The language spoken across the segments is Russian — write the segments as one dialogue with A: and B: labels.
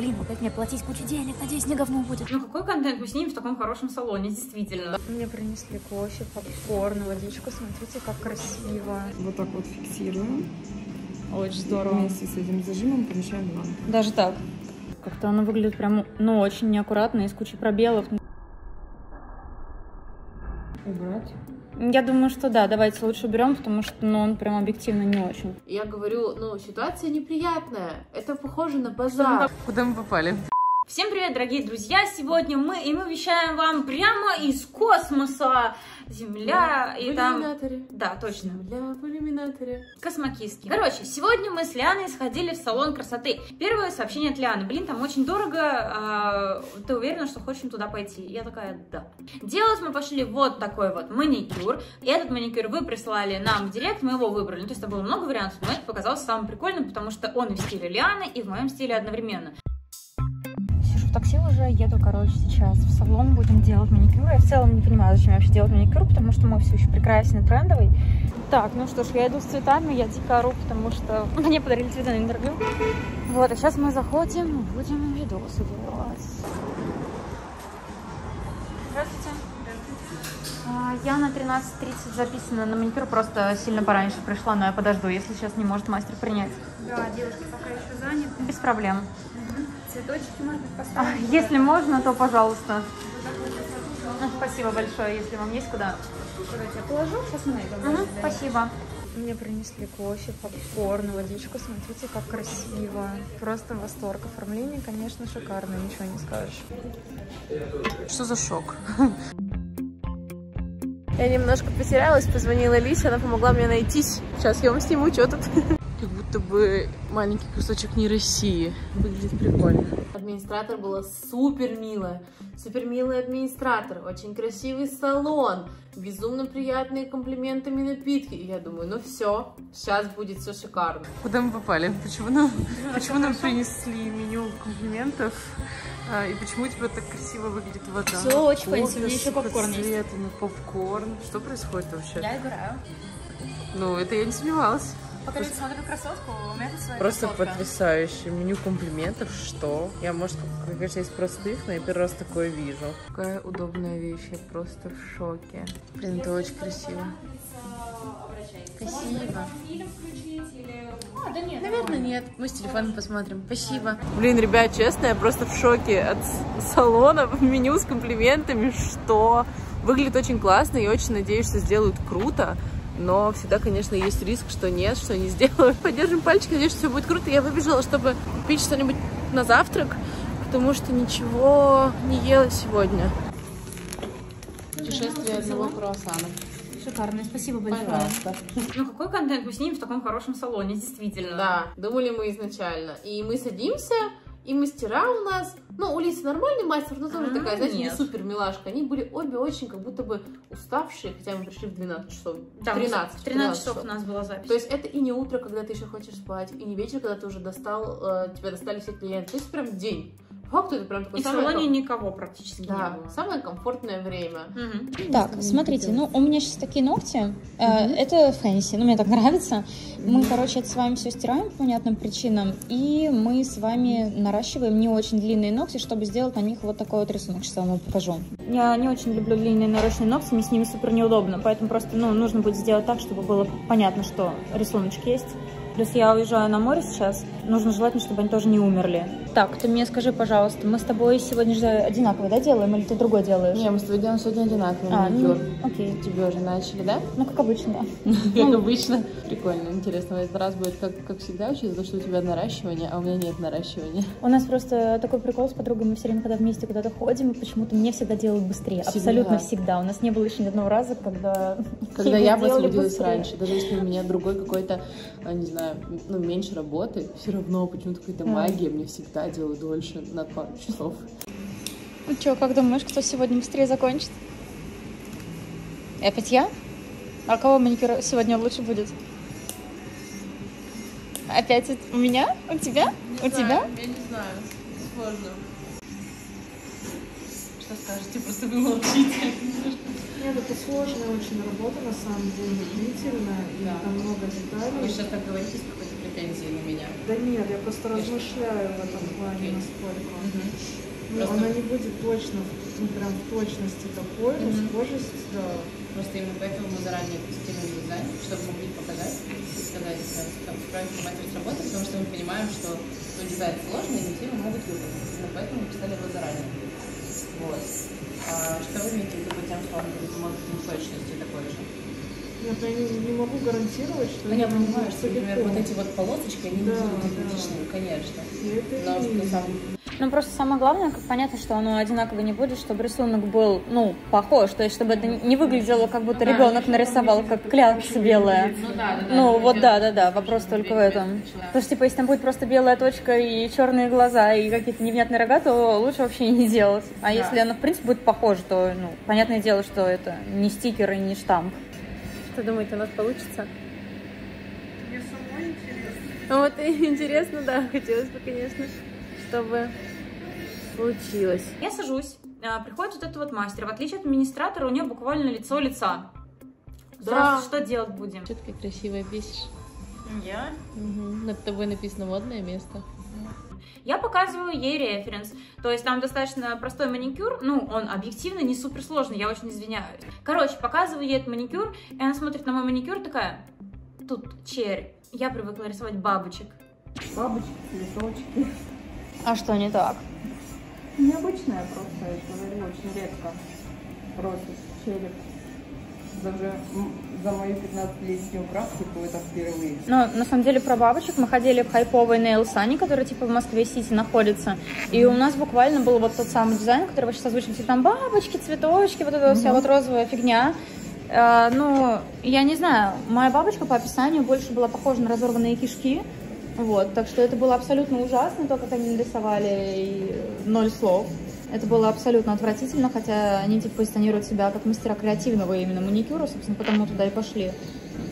A: блин, опять мне платить кучу денег, надеюсь, не говно будет.
B: Ну какой контент мы снимем в таком хорошем салоне, действительно.
A: Мне принесли кофе, попкорн, водичку, смотрите, как красиво.
C: Вот так вот фиксируем.
A: Очень здорово.
C: Вместе с этим зажимом помещаем лампу.
A: Даже так. Как-то оно выглядит прям, ну, очень неаккуратно и с кучей пробелов.
C: Убрать.
A: Я думаю, что да, давайте лучше уберем, потому что, ну, он прям объективно не очень.
D: Я говорю, ну, ситуация неприятная. Это похоже на базар.
C: Куда мы попали?
B: Всем привет, дорогие друзья! Сегодня мы, и мы вещаем вам прямо из космоса. Земля и
D: в
B: там...
D: иллюминаторе.
B: Да, точно.
D: Земля в иллюминаторе.
B: Космокиски. Короче, сегодня мы с Лианой сходили в салон красоты. Первое сообщение от Лианы. Блин, там очень дорого. а, ты уверена, что хочешь туда пойти? Я такая, да. Делать мы пошли вот такой вот маникюр. И этот маникюр вы прислали нам в директ, мы его выбрали. Ну, то есть там было много вариантов, но это показалось самым прикольным, потому что он в стиле Лианы и в моем стиле одновременно.
A: Такси уже, еду, короче, сейчас в салон, будем делать маникюр. Я в целом не понимаю, зачем вообще делать маникюр, потому что мой все еще прекрасный, трендовый. Так, ну что ж, я иду с цветами, я дико ору, потому что мне подарили цветы на интервью. Вот, а сейчас мы заходим, будем видосы делать. Здравствуйте. А, Я на 13.30 записана на маникюр, просто сильно пораньше пришла, но я подожду, если сейчас не может мастер принять.
E: Да, девушка пока еще занята.
A: Без проблем.
E: Цветочки, может быть,
A: А,
E: поставить?
A: Если можно, то пожалуйста. Ну, Спасибо большое, если вам есть куда.
E: Давайте я положу, сейчас мы найдем.
A: Спасибо. Мне принесли кофе, попкорн, водичку. Смотрите, как красиво. Просто восторг. Оформление, конечно, шикарное, ничего не скажешь.
C: Что за шок?
D: Я немножко потерялась, позвонила Лисе, она помогла мне найтись. Сейчас я вам сниму, что тут.
C: Как будто бы маленький кусочек не России. Выглядит прикольно.
D: Администратор была супер милая. Супер милый администратор, очень красивый салон, безумно приятные комплиментами напитки. И я думаю, ну все, сейчас будет все шикарно.
C: Куда мы попали? Почему нам, почему нам принесли меню комплиментов? А, и почему у тебя так красиво выглядит вода?
A: Всё очень fancy, у меня еще попкорн есть.
C: котлетами, попкорн. Что происходит вообще?
A: играю.
C: Ну, это я не сомневалась.
A: Пока я смотрю красотку, у меня тут своя
C: Просто потрясающе. Меню комплиментов, что? Я, может, конечно, из простых, но я первый раз такое вижу. Какая удобная вещь, я просто в шоке. Блин, это очень красиво. Спасибо. Наверное, нет. Мы с телефоном посмотрим. Спасибо.
D: Блин, ребят, честно, я просто в шоке от салона, меню с комплиментами, что выглядит очень классно и очень надеюсь, что сделают круто. Но всегда, конечно, есть риск, что нет, что не сделают. Подержим пальчик, надеюсь, что все будет круто. Я выбежала, чтобы купить что-нибудь на завтрак, потому что ничего не ела сегодня. Путешествие одного круассана.
A: Шикарно, спасибо большое.
D: Пожалуйста.
B: Ну какой контент мы снимем в таком хорошем салоне, действительно.
D: Да, думали мы изначально. И мы садимся, и мастера у нас, ну, у Лисы нормальный мастер, но тоже
B: А,
D: такая, знаете, не
B: нет.
D: супер милашка. Они были обе очень как будто бы уставшие, хотя мы пришли в 12 часов.
B: Там
D: 13,
B: в 13 часов у нас была запись.
D: То есть это и не утро, когда ты еще хочешь спать, и не вечер, когда ты уже достал, э, тебя достали все клиенты. То есть прям день. Факту это прям такое
B: И в салоне
D: ком-
B: никого практически
D: да,
B: не было.
D: самое комфортное время.
B: Мгм.
A: Так, смотрите, ну у меня сейчас такие ногти. Э, Это fancy, ну мне так нравится. Мы, короче, это с вами все стираем по понятным причинам, и мы с вами наращиваем не очень длинные ногти, чтобы сделать на них вот такой вот рисунок. Сейчас я вам покажу. Я не очень люблю длинные нарощенные ногти, мне с ними супер неудобно, поэтому просто, ну, нужно будет сделать так, чтобы было понятно, что рисуночек есть. Плюс я уезжаю на море сейчас. Нужно желательно, чтобы они тоже не умерли. Так, ты мне скажи, пожалуйста, мы с тобой сегодня же одинаково, да, делаем, или ты другой делаешь?
D: Не, мы с тобой делаем сегодня одинаковый
A: А, ну,
D: маникюр.
A: окей.
D: Тебе уже начали, да?
A: Ну, как обычно, да.
D: Как обычно. Прикольно, интересно. В этот раз будет как, как всегда, учитывая, что у тебя наращивание, а у меня нет наращивания.
A: У нас просто такой прикол с подругой, мы все время, когда вместе куда-то ходим, почему-то мне всегда делают быстрее.
D: Всегда.
A: Абсолютно всегда. У нас не было еще ни одного раза, когда...
D: Когда я
A: быстрее.
D: раньше, даже если у меня другой какой-то, а, не знаю, ну, меньше работы, все равно почему-то какая-то магия мне всегда делают дольше на пару часов.
A: Ну что, как думаешь, кто сегодня быстрее закончит? Опять я? А кого маникюр сегодня лучше будет? Опять у меня? У тебя? у тебя?
D: Я не знаю, сложно. Что скажете? Просто вы молчите.
C: Нет, это сложная очень работа, на самом деле, длительная, и там много деталей.
D: сейчас так говорите с какой-то претензии на меня.
C: Да нет, я просто размышляю в этом плане, насколько. Ну,
D: Просто-
C: она не будет точно, ну, прям в точности такой, но
D: Мгм.
C: схожесть, да.
D: Просто именно поэтому мы заранее тестируем дизайн, чтобы могли показать и сказать, справить информацию с работы, потому что мы понимаем, что ну, дизайн сложный, и не все могут выполнить. Именно поэтому мы писали его заранее. Вот. А что вы имеете в виду тем, что он будет, может быть, в точности такой же?
C: Нет, я не, не могу гарантировать, что
D: Ну, я понимаю, что, например,
C: целиком.
D: вот эти вот полосочки, они не
C: Да,
D: будут
C: да.
D: идентичными, конечно.
C: Я это
D: Но
C: и
D: самом
F: Ну, просто самое главное, как понятно, что оно одинаково не будет, чтобы рисунок был, ну, похож, то есть, чтобы это не выглядело, как будто ребенок нарисовал, как клякса белая.
D: Ну да, да, да.
F: Ну, вот
D: это
F: да, да, да, вопрос только в этом. Потому что, типа, если там будет просто белая точка и черные глаза и какие-то невнятные рога, то лучше вообще не делать. А если оно, в принципе, будет похоже, то, ну, понятное дело, что это не стикер и не штамп. Что думаете, у нас получится?
C: Мне самой интересно.
F: Вот и интересно, да, хотелось бы, конечно, чтобы случилось.
A: Я сажусь, а, приходит вот этот вот мастер. В отличие от администратора, у нее буквально лицо лица. Здравствуйте, что делать будем?
D: Что такое красивое бесишь?
A: Я?
D: Над тобой написано модное место.
A: Я показываю ей референс. То есть там достаточно простой маникюр. Ну, он объективно не суперсложный, я очень извиняюсь. Короче, показываю ей этот маникюр, и она смотрит на мой маникюр такая, тут черри. Я привыкла рисовать бабочек.
B: Бабочки, цветочки.
F: А что не так?
B: Необычная просто, я говорю, очень редко просят череп. Даже за мою 15-летнюю практику это впервые.
F: Но на самом деле про бабочек мы ходили в хайповый Nail Sunny, который типа в Москве-Сити находится. И у нас буквально был вот тот самый дизайн, который вообще озвучен, типа там бабочки, цветочки, вот эта вся вот розовая фигня. Э, ну, я не знаю, моя бабочка по описанию больше была похожа на разорванные кишки. Вот, так что это было абсолютно ужасно, то, как они нарисовали, и ноль слов. Это было абсолютно отвратительно, хотя они типа позиционируют себя как мастера креативного именно маникюра, собственно, потому туда и пошли.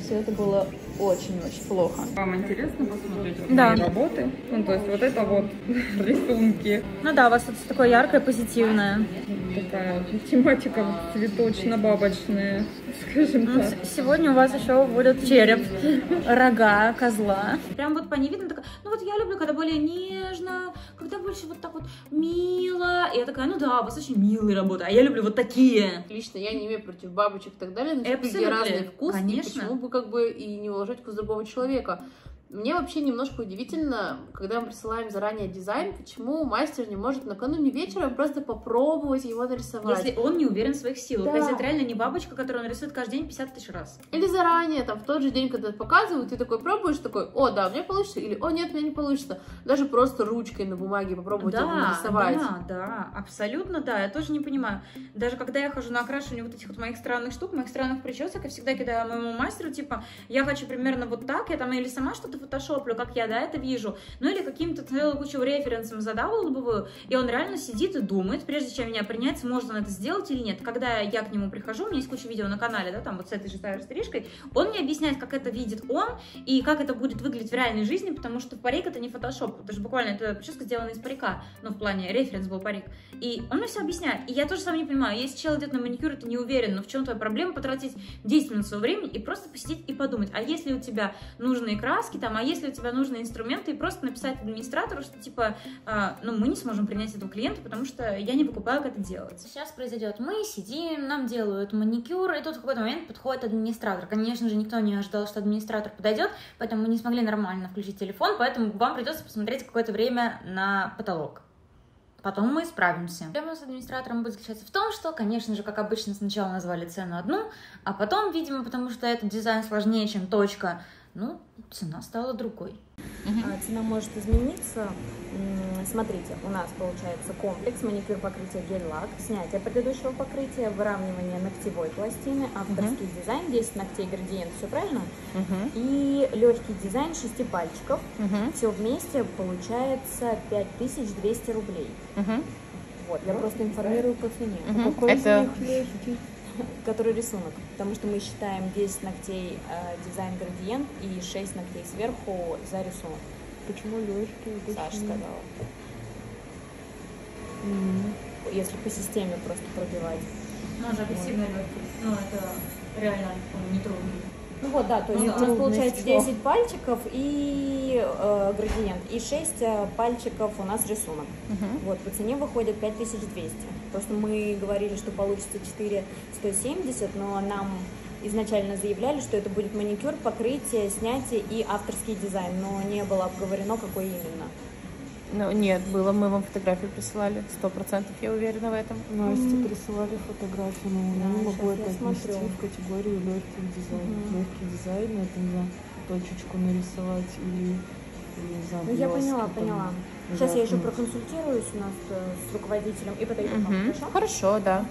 F: Все это было очень-очень плохо.
B: Вам интересно посмотреть
F: Да.
B: мои работы? Ну, то есть вот это вот рисунки.
F: Ну да, у вас это такое яркое, позитивное.
B: Такая тематика цветочно-бабочная, скажем
F: Ну,
B: так.
F: Сегодня у вас еще будет череп, рога козла.
A: Прям вот по ней видно такая, ну вот я люблю, когда более нежно, когда больше вот так вот мило. И я такая, ну да, у вас очень милые работы, а я люблю вот такие.
D: Лично я не имею против бабочек и так далее, но все-таки разный вкус,
A: Конечно.
D: и почему бы как бы и не уложить вкус другого человека. Мне вообще немножко удивительно, когда мы присылаем заранее дизайн, почему мастер не может накануне вечера просто попробовать его нарисовать.
A: Если он не уверен в своих силах.
D: Да.
A: Если это реально не бабочка, которую он рисует каждый день 50 тысяч раз.
D: Или заранее, там, в тот же день, когда показывают, ты такой пробуешь, такой, о, да, у меня получится, или, о, нет, у меня не получится. Даже просто ручкой на бумаге попробовать его нарисовать.
A: да, да, абсолютно да, я тоже не понимаю. Даже когда я хожу на окрашивание вот этих вот моих странных штук, моих странных причесок, я всегда кидаю моему мастеру, типа, я хочу примерно вот так, я там или сама что-то фотошоплю, как я, да, это вижу, ну или каким-то целую кучу референсом задавываю, и он реально сидит и думает, прежде чем меня принять, сможет он это сделать или нет. Когда я к нему прихожу, у меня есть куча видео на канале, да, там вот с этой же старой стрижкой, он мне объясняет, как это видит он, и как это будет выглядеть в реальной жизни, потому что парик это не фотошоп, это же буквально это прическа сделана из парика, ну, в плане референс был парик. И он мне все объясняет. И я тоже сам не понимаю, если человек идет на маникюр, ты не уверен, но в чем твоя проблема потратить 10 минут своего времени и просто посидеть и подумать, а если у тебя нужные краски, там, а если у тебя нужные инструменты, и просто написать администратору, что типа, а, ну, мы не сможем принять этого клиента, потому что я не покупаю, как это делать.
F: Сейчас произойдет. Мы сидим, нам делают маникюр, и тут в какой-то момент подходит администратор. Конечно же, никто не ожидал, что администратор подойдет, поэтому мы не смогли нормально включить телефон, поэтому вам придется посмотреть какое-то время на потолок. Потом мы справимся. Проблема с администратором будет заключаться в том, что, конечно же, как обычно, сначала назвали цену одну, а потом, видимо, потому что этот дизайн сложнее, чем точка, ну, цена стала другой.
E: А, Цена может измениться. Смотрите, у нас получается комплекс маникюр покрытие гель-лак, снятие предыдущего покрытия, выравнивание ногтевой пластины, авторский дизайн, 10 ногтей градиент, все правильно? И легкий дизайн 6 пальчиков. Все вместе получается 5200 рублей. Вот, я просто информирую по цене.
C: Какой из
D: Это-
C: них легкий?
E: Который рисунок. Потому что мы считаем 10 ногтей э, дизайн градиент и 6 ногтей сверху за рисунок.
C: Почему легкий?
E: Саша сказала. Если по системе просто пробивать.
A: Ну, же агрессивный легкий. Ну, это реально он не трудный.
E: Ну вот, да, то есть у нас получается 10 пальчиков и э, градиент, и 6 э, пальчиков у нас рисунок. Вот, по цене выходит 5200. Просто мы говорили, что получится 4170, но нам изначально заявляли, что это будет маникюр, покрытие, снятие и авторский дизайн, но не было обговорено, какой именно.
D: Ну, нет, было, мы вам фотографию присылали, сто процентов, я уверена в этом.
C: Насте присылали фотографию, но я не могу это отнести
E: смотрю.
C: в категорию легкий дизайн. Легкий дизайн это не знаю, точечку нарисовать или, или знаю,
E: Ну, я поняла,
C: там
E: поняла. Сейчас я еще проконсультируюсь у нас э, с руководителем и подойду
D: Мгм.
E: хорошо?
D: Хорошо, да.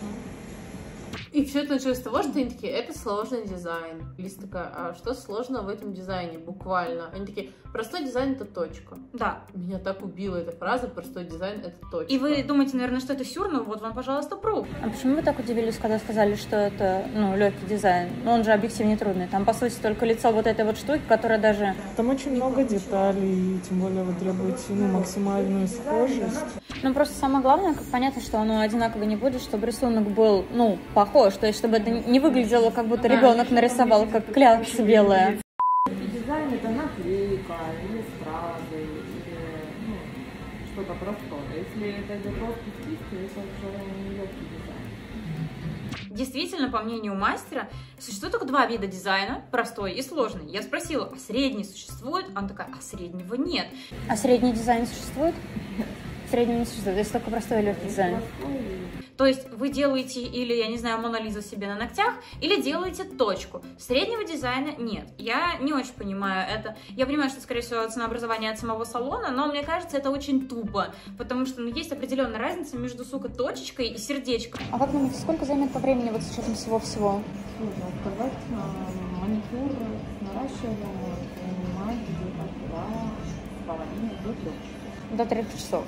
D: И все это началось с того, что они такие, это сложный дизайн. Лиз такая, а что сложного в этом дизайне, буквально? Они такие, простой дизайн это точка.
A: Да.
D: Меня так убила эта фраза, простой дизайн это точка.
A: И вы думаете, наверное, что это сюр, ну вот вам, пожалуйста, пруф.
B: А почему вы так удивились, когда сказали, что это, ну, легкий дизайн? Ну, он же объективно трудный. Там, по сути, только лицо вот этой вот штуки, которая даже...
C: Там очень много деталей, и тем более вы требуете ну, максимальную схожесть.
B: Ну, просто самое главное, как понятно, что оно одинаково не будет, чтобы рисунок был, ну, похож. То есть, чтобы это не выглядело, как будто ребенок нарисовал, как клякса белая.
C: Дизайн это наклейка или стразы, или ну, что-то простое. Если это заготовки в кисти, это уже не легкий дизайн.
A: Действительно, по мнению мастера, существует только два вида дизайна, простой и сложный. Я спросила, а средний существует? Она такая, а среднего нет.
B: А средний дизайн существует? Средний не существует, есть только простой и легкий дизайн.
A: То есть вы делаете или, я не знаю, Мона Лизу себе на ногтях, или делаете точку. Среднего дизайна нет. Я не очень понимаю это. Я понимаю, что, скорее всего, ценообразование от самого салона, но мне кажется, это очень тупо, потому что ну, есть определенная разница между, сука, точечкой и сердечком.
B: А как думаете, сколько займет по времени вот с учетом всего-всего?
C: Сказать, а, маникюр занимает где-то половиной до трех часов.
B: До трех часов.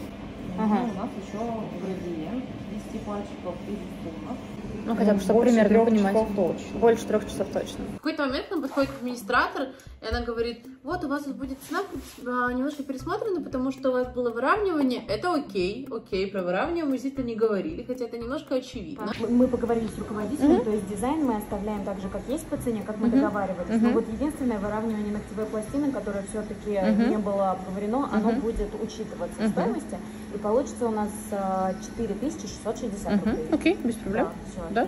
C: Ну,
B: Ага.
C: У нас еще градиент, 10 пальчиков и рисунок.
B: Ну, хотя бы, чтобы примерно
C: трех
B: понимать.
C: часов точно.
B: Больше трех часов точно.
D: В какой-то момент нам подходит администратор, и она говорит, вот у вас будет цена а, немножко пересмотрена, потому что у вас было выравнивание. Это окей, окей, про выравнивание мы действительно не говорили, хотя это немножко очевидно.
E: Мы- Мы поговорили с руководителем, то есть дизайн мы оставляем так же, как есть по цене, как мы договаривались. Но вот единственное выравнивание ногтевой пластины, которое все-таки не было обговорено, оно будет учитываться в стоимости. И получится у нас э, 4660 рублей.
D: Окей, без проблем.
E: Да, все,
D: Да?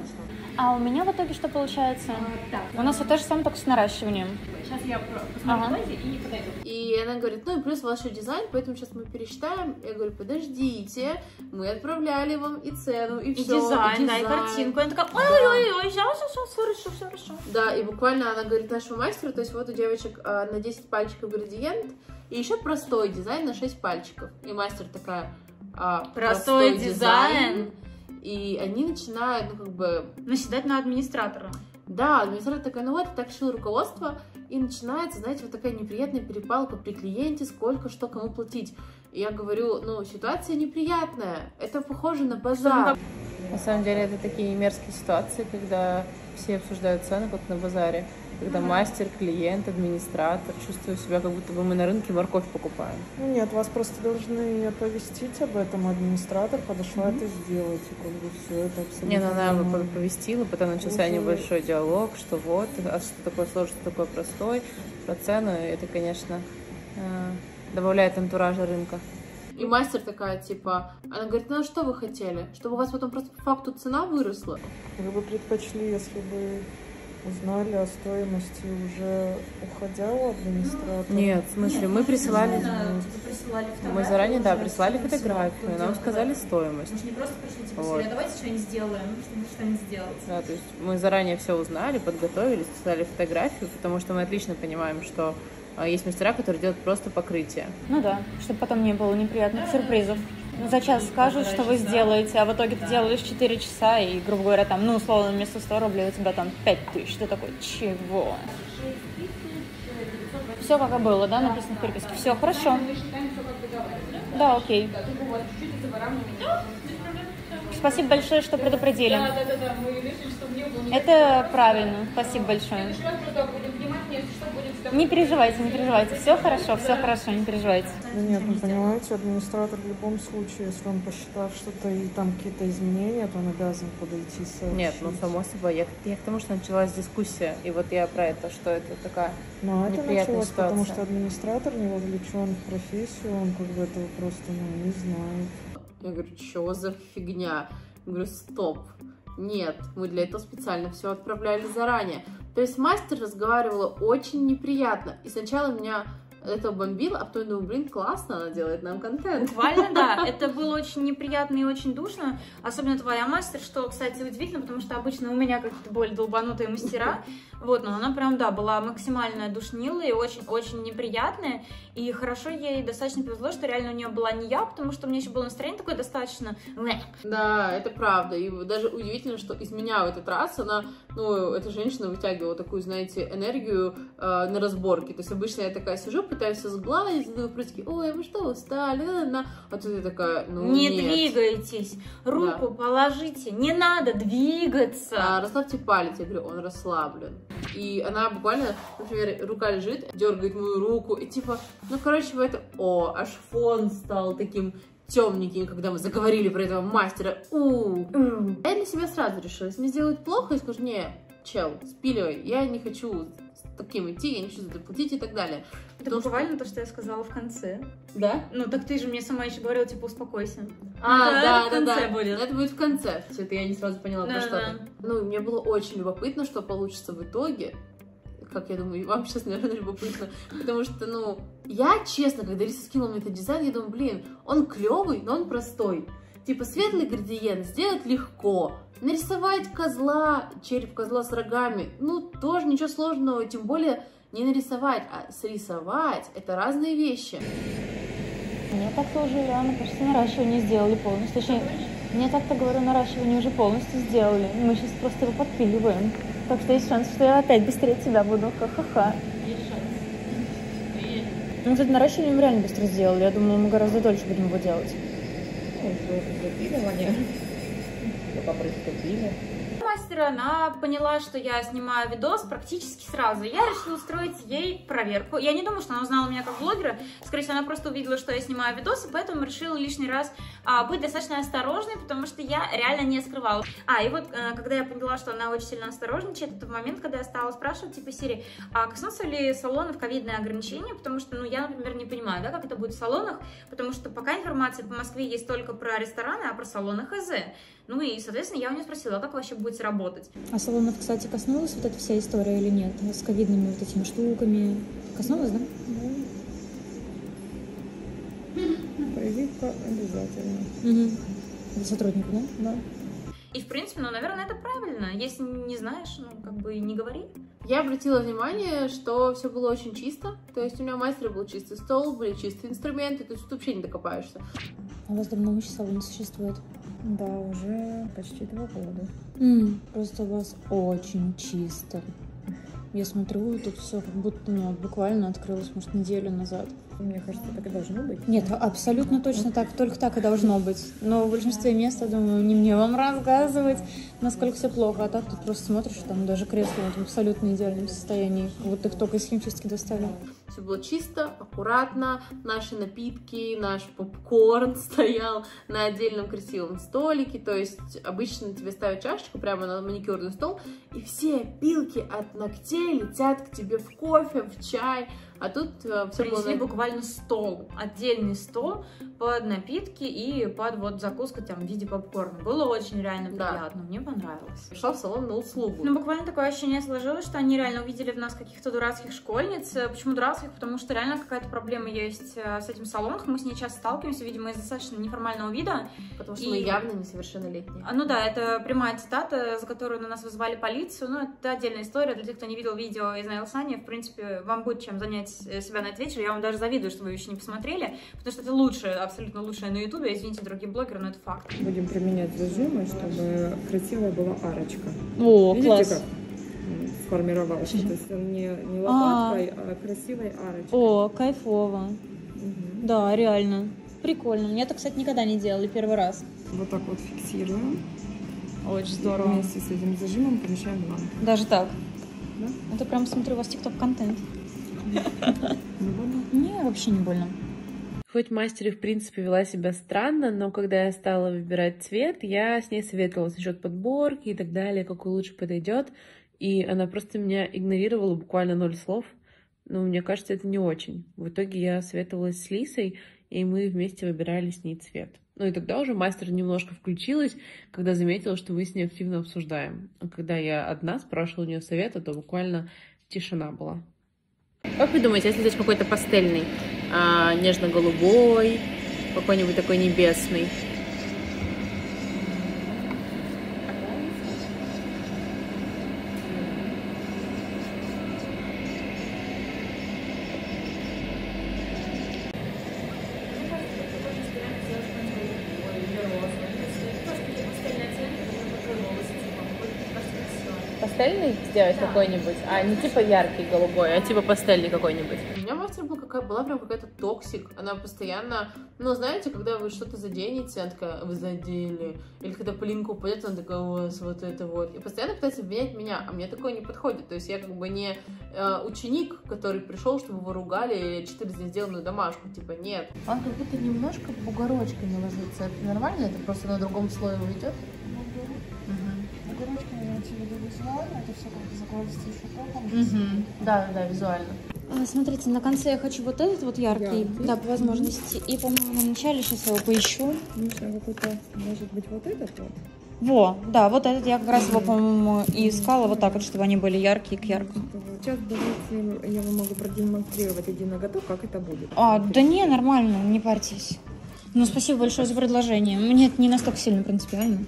B: А у меня в итоге что получается?
G: Так,
B: У нас вот то же самое, только с наращиванием.
G: сейчас я посмотрю
B: Ага.
G: и подойду.
D: И она говорит, ну и плюс ваш дизайн, поэтому сейчас мы пересчитаем. Я говорю, подождите, мы отправляли вам и цену, и,
A: И
D: все,
A: дизайн, да, и картинку. Она такая, ой-ой-ой, сейчас, сейчас, все хорошо, все хорошо.
D: Да, и буквально она говорит нашему мастеру, то есть вот у девочек а, на 10 пальчиков градиент, и еще простой дизайн на 6 пальчиков. И мастер такая, а,
A: Простой дизайн.
D: И они начинают, ну как бы,
A: Наседать на администратора.
D: да, администратор такая, ну вот, так решило руководство, и начинается, знаете, вот такая неприятная перепалка при клиенте, сколько, что, кому платить. И я говорю, ну, ситуация неприятная, это похоже на базар. На самом деле это такие мерзкие ситуации, когда все обсуждают цены, как на базаре. Когда мастер, клиент, администратор чувствуют себя, как будто бы мы на рынке морковь покупаем.
C: Ну нет, вас просто должны оповестить об этом. Администратор подошла это сделать. И как бы все это абсолютно
D: Не, ну она
C: нормально.
D: повестила, потом начался
C: Уже-
D: небольшой диалог, что вот, а что такое сложный, что такое простой, про цену, и это, конечно, э, добавляет антуража рынка. И мастер такая, типа, она говорит, ну а что вы хотели? Чтобы у вас потом просто по факту цена выросла?
C: Вы бы предпочли, если бы узнали о стоимости уже уходя у администратора?
D: Нет, в смысле, мы присылали,
G: Присылали
D: мы заранее, да, прислали фотографию, нам сказали стоимость.
G: Мы же не просто пришли, типа,
D: Вот.
G: Силя, давайте что-нибудь сделаем, что-нибудь сделать.
D: Да, то есть мы заранее все узнали, подготовились, прислали фотографию, потому что мы отлично понимаем, что а, есть мастера, которые делают просто покрытие.
B: Ну да, чтобы потом не было неприятных сюрпризов. Ну, За час скажут, что вы сделаете, а в итоге ты делаешь 4 часа, и, грубо говоря, там, ну, условно, вместо 100 рублей у тебя там 5 тысяч. Ты такой, чего? Все как и было, да, написано в переписке. Все, хорошо. Да, окей. Спасибо большое, что предупредили. Это правильно. Спасибо большое. Не переживайте, не переживайте. Все хорошо, все хорошо, не переживайте.
C: Да нет, ну понимаете, администратор в любом случае, если он посчитав что-то и там какие-то изменения, то он обязан подойти сообщить.
D: Нет, ну само собой. Я, я к тому, что началась дискуссия. И вот я про это, что это такая
C: Но это
D: неприятная
C: началось, потому
D: ситуация.
C: что администратор не вовлечен в профессию, он как бы этого просто ну, не знает.
D: Я говорю, что за фигня? Я говорю, стоп. Нет, мы для этого специально все отправляли заранее. То есть мастер разговаривала очень неприятно. И сначала меня это бомбило, а потом думаю, блин, классно, она делает нам контент.
A: Буквально, да. Это было очень неприятно и очень душно. Особенно твоя мастер, что, кстати, удивительно, потому что обычно у меня какие-то более долбанутые мастера. Вот, но она прям, да, была максимально душнилая и очень-очень неприятная. И хорошо ей достаточно повезло, что реально у нее была не я, потому что у меня еще было настроение такое достаточно... «Мэ».
D: Да, это правда. И даже удивительно, что из меня в этот раз она, ну, эта женщина вытягивала такую, знаете, энергию э, на разборке. То есть обычно я такая сижу, пытаюсь все сгладить, задаю вопросики, ой, вы что, устали? На-на-на». А тут я такая, ну,
A: Не
D: нет.
A: двигайтесь, руку положите, не надо двигаться.
D: А, расслабьте палец, я говорю, он расслаблен. И она буквально, например, рука лежит, дергает мою руку, и типа, ну, короче, это, о, аж фон стал таким темненьким, когда мы заговорили про этого мастера. У, Я для себя сразу решила, если мне сделают плохо, я скажу, не, чел, спиливай, я не хочу таким идти, я не хочу за это платить и так далее.
A: Это
D: что-
A: буквально то, что я сказала в конце.
D: Да?
A: Ну, так ты же мне сама еще говорила, типа, успокойся.
D: А,
A: Это
D: да, да,
A: конце
D: да.
A: будет.
D: Это будет в конце. Все это я не сразу поняла про
A: Да,
D: что
A: да.
D: то Ну, мне было очень любопытно, что получится в итоге. Как я думаю, и вам сейчас, наверное, любопытно. Потому что, ну, я, честно, когда Риса скинула мне этот дизайн, я думаю, блин, он клевый, но он простой. Типа, светлый градиент сделать легко. Нарисовать козла, череп козла с рогами, ну, тоже ничего сложного, тем более не нарисовать, а срисовать. Это разные вещи.
B: Мне так-то уже реально почти наращивание сделали полностью. Точнее, мне так-то, говорю, наращивание уже полностью сделали. Мы сейчас просто его подпиливаем. Так что есть шанс, что я опять быстрее тебя буду. Ха-ха-ха. Ну, кстати, наращивание мы реально быстро сделали. Я думаю, мы гораздо дольше будем его делать ну, уже запиливание, пока приступили.
A: Мастера, она поняла, что я снимаю видос практически сразу. Я решила устроить ей проверку. Я не думаю, что она узнала меня как блогера. Скорее всего, она просто увидела, что я снимаю видосы, поэтому решила лишний раз а, быть достаточно осторожной, потому что я реально не скрывала. А, и вот, э, когда я поняла, что она очень сильно осторожничает, это в момент, когда я стала спрашивать, типа, Сири, а коснутся ли салонов ковидные ограничения? Потому что, ну, я, например, не понимаю, да, как это будет в салонах, потому что пока информация по Москве есть только про рестораны, а про салоны хз. Ну и, соответственно, я у нее спросила, а как вы вообще будете работать?
B: А салонов, кстати, коснулась вот эта вся история или нет? С ковидными вот этими штуками. Коснулась, да?
C: Прививка обязательно.
B: Угу. Это сотруднику, да? Да.
A: И, в принципе, ну, наверное, это правильно. Если не знаешь, ну, как бы и не говори.
D: Я обратила внимание, что все было очень чисто. То есть у меня у мастера был чистый стол, были чистые инструменты, то есть тут вообще не докопаешься.
B: А у вас давно вообще салон существует?
C: Да, уже почти два года.
B: М, Просто у вас очень чисто. Я смотрю, тут все как будто ну, буквально открылось, может, неделю назад.
C: Мне кажется, так и должно быть.
B: Нет, абсолютно точно так, только так и должно быть. Но в большинстве мест, я думаю, не мне вам рассказывать, насколько все плохо. А так тут просто смотришь, там даже кресла вот в абсолютно идеальном состоянии. Вот их только из химчистки доставили.
D: Все было чисто, аккуратно. Наши напитки, наш попкорн стоял на отдельном красивом столике. То есть обычно тебе ставят чашечку прямо на маникюрный стол, и все пилки от ногтей летят к тебе в кофе, в чай. А тут все было...
A: Принесли
D: на-
A: буквально стол, отдельный стол под напитки и под вот закуску там в виде попкорна. Было очень реально
D: Да.
A: приятно, мне понравилось.
D: Пришла в салон на услугу.
A: Ну, буквально такое ощущение сложилось, что они реально увидели в нас каких-то дурацких школьниц. Э, Почему дурацких? Потому что реально какая-то проблема есть э, с этим салоном. Мы с ней часто сталкиваемся, видимо, из достаточно неформального вида.
D: потому что
A: и-
D: мы явно несовершеннолетние.
A: А, Ну да, это прямая цитата, за которую на нас вызвали полицию. Ну, это отдельная история. Для тех, кто не видел видео из Найлсани, в принципе, вам будет чем занять э, себя на этот вечер. Я вам даже завидую, что вы еще не посмотрели, потому что это лучшее, абсолютно лучшее на Ютубе. Извините, другие блогеры, но это факт.
C: Будем применять зажимы, чтобы красивая была арочка.
B: О,
C: Видите,
B: класс.
C: как м, сформировался? То есть он не, не лопаткой, а красивой арочкой.
B: О, кайфово.
C: Мгм.
B: Да, реально. Прикольно. Мне это, кстати, никогда не делали первый раз.
C: Вот так вот фиксируем.
B: Очень
C: И
B: здорово.
C: вместе с этим зажимом помещаем в лампу.
B: Даже так.
C: Да?
B: Это прям, смотрю, у вас тикток контент.
C: Не больно?
B: Не, вообще не больно.
H: Хоть мастер и в принципе вела себя странно, но когда я стала выбирать цвет, я с ней советовалась насчет подборки и так далее, какой лучше подойдет. И она просто меня игнорировала буквально ноль слов. Но мне кажется, это не очень. В итоге я советовалась с Лисой, и мы вместе выбирали с ней цвет. Ну и тогда уже мастер немножко включилась, когда заметила, что мы с ней активно обсуждаем. А когда я одна спрашивала у нее совета, то буквально тишина была. Как вы думаете, если взять какой-то пастельный, а, нежно-голубой, какой-нибудь такой небесный? Пастельный сделать какой-нибудь, а не типа яркий голубой, а типа пастельный какой-нибудь.
D: У меня мастер был какая, была прям какая-то токсик. Она постоянно, ну, знаете, когда вы что-то заденете, она такая, вы задели. Или когда пылинка упадет, она такая, у вас вот это вот. И постоянно пытается обвинять меня, а мне такое не подходит. То есть я как бы не э, ученик, который пришел, чтобы его ругали, или читали за сделанную домашку. Типа, нет.
I: Он как будто немножко бугорочками ложится. Это нормально? Это просто на другом слое уйдет?
C: Бугорочки имеете в виду визуально, это током.
I: Да, да, визуально.
B: А, Смотрите, на конце я хочу вот этот вот яркий,
C: Яркий.
B: да, по возможности. И, по-моему, на начале сейчас я его поищу.
C: Нужно какой-то, может быть, вот этот вот.
B: Во, да, вот этот я как раз его, по-моему, и искала вот так вот, чтобы они были яркие к яркому.
C: Сейчас давайте я вам могу продемонстрировать один ноготок, как это будет.
B: А, да не, нормально, не парьтесь. Ну, спасибо большое за предложение. Мне это не настолько сильно принципиально.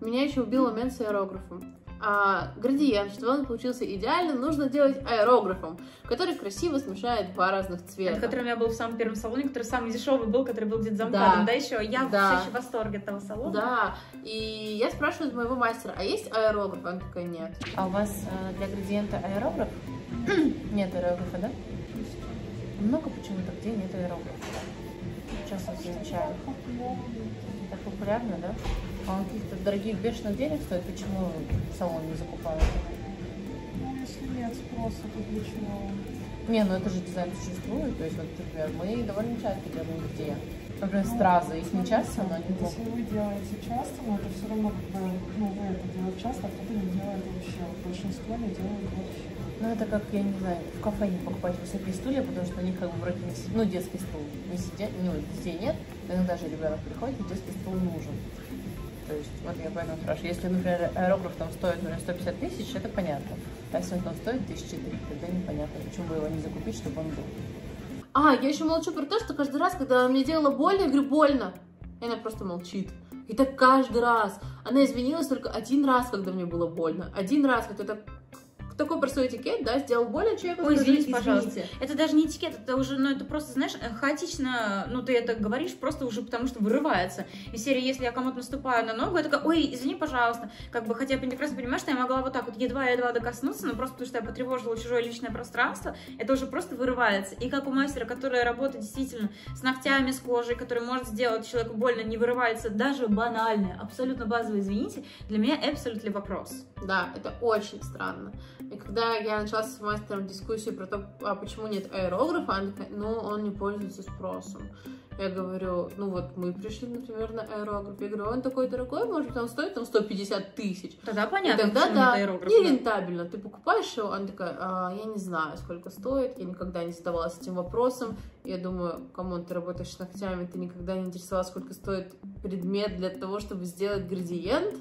D: Меня еще убил момент с аэрографом. А, градиент, чтобы он получился идеально, нужно делать аэрографом, который красиво смешает два разных
A: Это
D: цвета.
A: который у меня был в самом первом салоне, который самый дешевый был, который был где-то за
D: Да.
A: МКАДом, да, еще? Я
D: Да.
A: все еще в восторге от того салона.
D: Да, и я спрашиваю моего мастера, а есть аэрограф? Он такой, нет.
I: А у вас э, для градиента аэрограф? Нет аэрографа, да? Много почему-то где нет аэрографа. Сейчас вот замечаю. Так популярно, да? А он каких-то дорогих бешеных денег стоит, почему салон не закупают?
C: Ну, если нет спроса, то для чего?
I: Не, ну это же дизайн существует. То есть, вот, например, мы довольно часто делаем где. Например, стразы, их не часто, но они
C: Если вы делаете часто, но это все равно как бы, ну, вы это делаете часто, а кто-то не делает вообще. Большинство не делают вообще.
I: Ну, это как, я не знаю, в кафе не покупать высокие стулья, потому что у них как бы вроде не... си- Ну, детский стул не сидят, ну, детей нет, но иногда же ребенок приходит, и детский стул нужен. То есть, вот я поэтому спрашиваю, если, например, аэрограф там стоит, например, 150 тысяч, это понятно. А если он там стоит тысячи три, тогда непонятно, почему бы его не закупить, чтобы он был.
D: А, я еще молчу про то, что каждый раз, когда она мне делала больно, я говорю, больно. И она просто молчит. И так каждый раз. Она извинилась только один раз, когда мне было больно. Один раз, вот это такой простой этикет, да, сделал больно человеку,
A: Ой, извините, пожалуйста.
D: извините.
A: Это даже не этикет, это уже, ну, это просто, знаешь, э, хаотично, ну, ты это говоришь просто уже потому, что вырывается. Из серии, если я кому-то наступаю на ногу, я такая, ой, извини, пожалуйста. Как бы, хотя я прекрасно понимаю, что я могла вот так вот едва-едва докоснуться, но просто потому, что я потревожила чужое личное пространство, это уже просто вырывается. И как у мастера, который работает действительно с ногтями, с кожей, который может сделать человеку больно, не вырывается даже банальное, абсолютно базовое, извините, для меня абсолютно вопрос.
D: Да, это очень странно. И когда я начала с мастером дискуссию про то, а почему нет аэрографа, она такая, ну, он не пользуется спросом. Я говорю, ну вот мы пришли, например, на аэрограф. Я говорю, он такой дорогой, может быть, он стоит там 150 тысяч.
A: Тогда
D: И
A: понятно,
D: тогда,
A: почему
D: да,
A: нет аэрографа.
D: нерентабельно. Ты покупаешь его, она такая, «А, я не знаю, сколько стоит, я никогда не задавалась этим вопросом. Я думаю, come on, ты работаешь с ногтями, ты никогда не интересовалась, сколько стоит предмет для того, чтобы сделать градиент.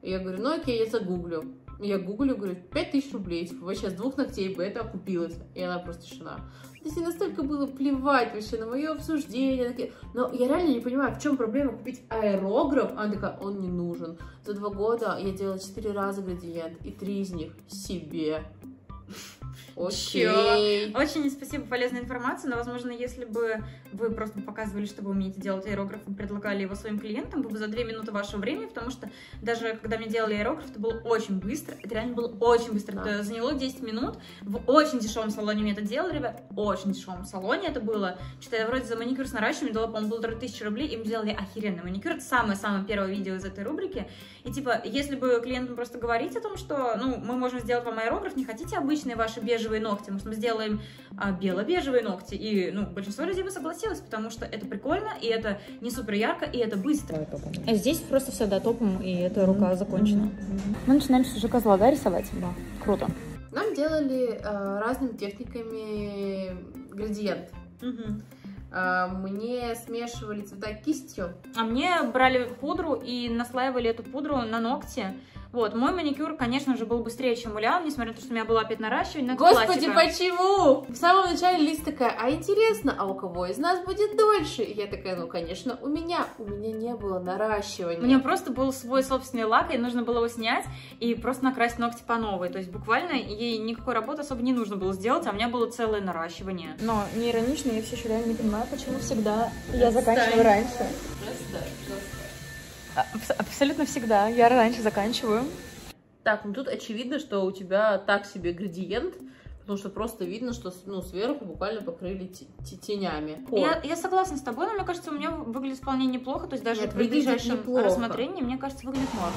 D: И я говорю, ну окей, я загуглю. Я гуглю, говорю, 5000 рублей, типа, вообще с двух ногтей бы это окупилось. И она просто тишина. То есть ей настолько было плевать вообще на мое обсуждение. Такая, Но я реально не понимаю, в чем проблема купить аэрограф. Она такая, он не нужен. За два года я делала четыре раза градиент, и три из них себе. Окей.
A: Очень спасибо, полезная информация, но, возможно, если бы вы просто показывали, что вы умеете делать аэрограф и предлагали его своим клиентам, вы бы за две минуты вашего времени, потому что даже когда мне делали аэрограф, это было очень быстро, это реально было очень быстро,
D: Да.
A: это заняло 10 минут, в очень дешевом салоне мне это делали, ребят, очень дешевом салоне это было, что-то я вроде за маникюр с наращиванием дала, по-моему, полторы тысячи рублей, им сделали охеренный маникюр, это самое-самое первое видео из этой рубрики, и типа, если бы клиентам просто говорить о том, что, ну, мы можем сделать вам аэрограф, не хотите обычные ваши бежевые ногти, может, мы сделаем а, бело-бежевые ногти, и, ну, большинство людей бы согласилось, потому что это прикольно, и это не супер ярко, и это быстро.
B: А здесь просто все дотопом, и эта рука закончена. Мы начинаем с уже козла, да, рисовать? Да. Круто.
D: Нам делали э, разными техниками градиент. Э, мне смешивали цвета кистью.
A: А мне брали пудру и наслаивали эту пудру на ногти. Вот, мой маникюр, конечно же, был быстрее, чем у Лян, несмотря на то, что у меня было опять наращивание. но
D: Господи,
A: классика.
D: почему? В самом начале Лиз такая, а интересно, а у кого из нас будет дольше? И я такая, ну, конечно, у меня. У меня не было наращивания.
A: У меня просто был свой собственный лак, и нужно было его снять и просто накрасить ногти по новой. То есть буквально ей никакой работы особо не нужно было сделать, а у меня было целое наращивание.
B: Но не иронично, я все еще реально не понимаю, почему всегда я заканчиваю раньше. А, абс- Абсолютно всегда. Я раньше заканчиваю.
D: Так, ну тут очевидно, что у тебя так себе градиент, потому что просто видно, что ну, сверху буквально покрыли те- те- тенями.
A: Я, я согласна с тобой, но мне кажется, у меня выглядит вполне неплохо. То есть даже
D: Нет,
A: при ближайшем
D: неплохо.
A: рассмотрении, мне кажется, выглядит норм.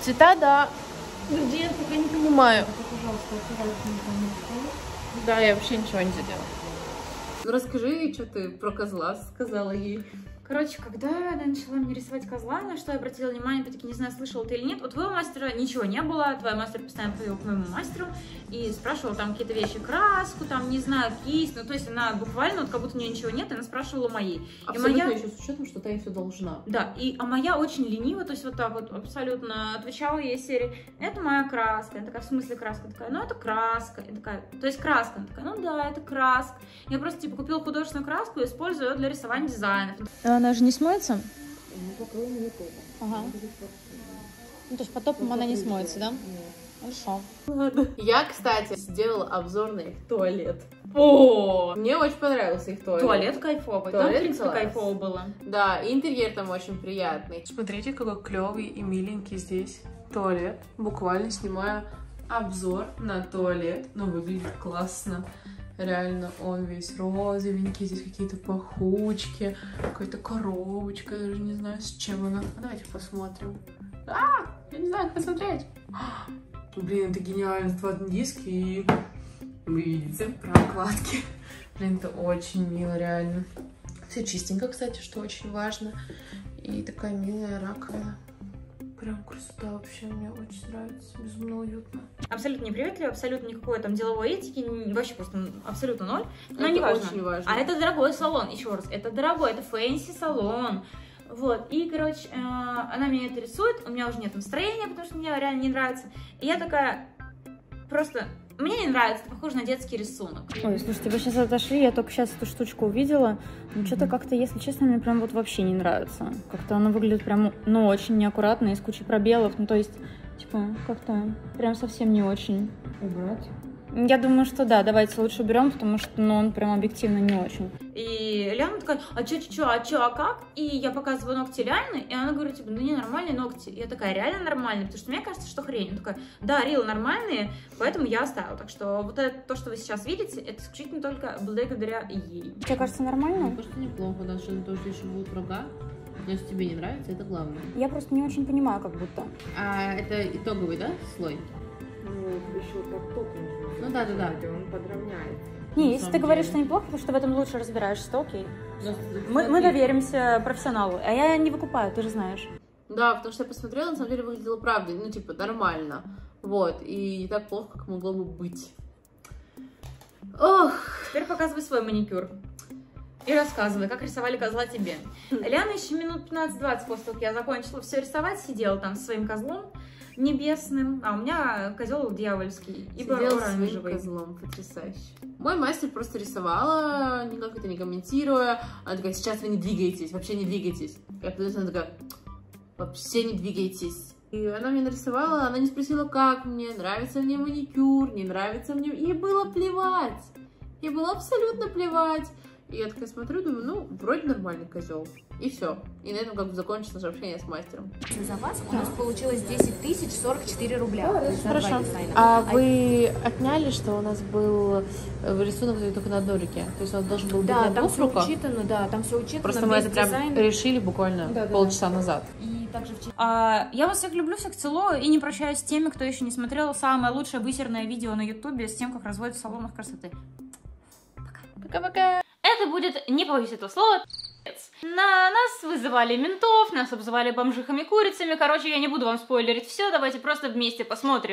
H: Цвета, да. Где я пока не понимаю. Да, я вообще ничего не задела.
D: Ну расскажи, что ты про козла сказала ей.
A: Короче, когда она начала мне рисовать козла, на что я обратила внимание, опять-таки, не знаю, слышала ты или нет, у твоего мастера ничего не было, твой мастер постоянно ходил к моему мастеру и спрашивал там какие-то вещи, краску, там, не знаю, кисть, ну, то есть она буквально, вот как будто у нее ничего нет, и она спрашивала моей. И
D: Абсолютно
A: моя...
D: еще с учетом, что ты все должна.
A: Да, и, а моя очень ленива, то есть вот так вот абсолютно отвечала ей серии, это моя краска. Я такая, в смысле краска? Такая, ну это краска. Я такая, то есть краска? Она такая, ну да, это краска. Я просто типа купила художественную краску и использую ее для рисования дизайнов.
B: Она же не смоется? Ага. Ну, то есть по топам она не смоется, да? Хорошо.
D: Я, кстати, сделала обзор на их туалет. О, мне очень понравился их туалет.
A: Туалет кайфовый. Там,
D: Туалет
A: в принципе,
D: класс.
A: кайфово было.
D: Да, и интерьер там очень приятный.
H: Смотрите, какой клевый и миленький здесь туалет. Буквально снимаю обзор на туалет. Ну, выглядит классно. Реально, он весь розовенький, здесь какие-то пахучки, какая-то коробочка, даже не знаю, с чем она. Давайте посмотрим. А, я не знаю, как посмотреть. А, Блин, это гениально, два диски и вы видите прокладки. Блин, это очень мило, реально. Все чистенько, кстати, что очень важно. И такая милая раковина. Прям красота вообще, мне очень нравится, безумно уютно.
A: Абсолютно неприветливый, абсолютно никакой там деловой этики, вообще просто абсолютно ноль. Но
D: Это
A: не важно.
D: очень важно.
A: А это дорогой салон, еще раз, это дорогой, это fancy салон. Вот, и, короче, э, она мне это рисует, у меня уже нет настроения, потому что мне реально не нравится. И я такая, просто, мне не нравится, это похоже на детский рисунок.
B: Ой, слушайте, вы сейчас отошли, я только сейчас эту штучку увидела. Ну, что-то как-то, если честно, мне прям вот вообще не нравится. Как-то она выглядит прям, ну, очень неаккуратно, и с кучей пробелов. Ну, то есть, типа, как-то прям совсем не очень.
C: Убрать.
B: Я думаю, что да, давайте лучше уберем, потому что, ну, он прям объективно не очень.
A: И Ляна такая, а чё, чё, чё, а чё, а как? И я показываю ногти Ляны, и она говорит, типа, ну не, нормальные ногти. И я такая, реально нормальные? Потому что мне кажется, что хрень. Она такая, да, Рил нормальные, поэтому я оставила. Так что вот это, то, что вы сейчас видите, это исключительно только благодаря ей.
B: Тебе кажется нормально?
D: Просто неплохо, да, что то, что еще будут рога. Но если тебе не нравится, это главное.
B: Я просто не очень понимаю, как будто.
D: А это итоговый, да, слой?
C: Ну, еще как топ нужно
D: Ну да, да, да.
C: Он подровняется.
B: Не, если ты говоришь,
D: деле.
B: что неплохо, потому что в этом лучше разбираешься, то окей.
D: Ну,
B: Мы, мы доверимся профессионалу, а я не выкупаю, ты же знаешь.
D: Да, потому что я посмотрела, на самом деле выглядело правда, ну, типа, нормально. Вот, и не так плохо, как могло бы быть. Ох,
A: Теперь показывай свой маникюр. И рассказывай, как рисовали козла тебе. Ляна еще минут 15-20 после того, как я закончила все рисовать, сидела там со своим козлом небесным, а у меня козел дьявольский,
D: своим
A: оранжевый.
D: козлом, потрясающе. Мой мастер просто рисовала, никак это не комментируя. Она такая, сейчас вы не двигаетесь, вообще не двигаетесь. Я подумала, она такая, вообще не двигайтесь. И она мне нарисовала, она не спросила, как мне, нравится мне маникюр, не нравится мне. Ей было плевать. Ей было абсолютно плевать. И я такая смотрю, думаю, ну, вроде нормальный козел. И все. И на этом как бы закончилось общение с мастером.
E: За вас у нас получилось 10 тысяч 44 рубля. два
I: Хорошо. А вы отняли, что у нас был э, рисунок только на долике? То есть он должен был быть
E: Да,
I: на
E: там все
I: руках?
E: учитано, да, там все учитано.
I: Просто мы это прям
E: дизайн.
I: решили буквально
E: Да, да.
I: полчаса назад.
E: И также в
A: А, я вас всех люблю, всех целую и не прощаюсь с теми, кто еще не смотрел самое лучшее высерное видео на ютубе с тем, как разводят в салонах красоты.
I: Пока-пока!
A: Это будет, не побоюсь этого слова. На нас вызывали ментов, нас обзывали бомжихами-курицами. Короче, я не буду вам спойлерить все, давайте просто вместе посмотрим.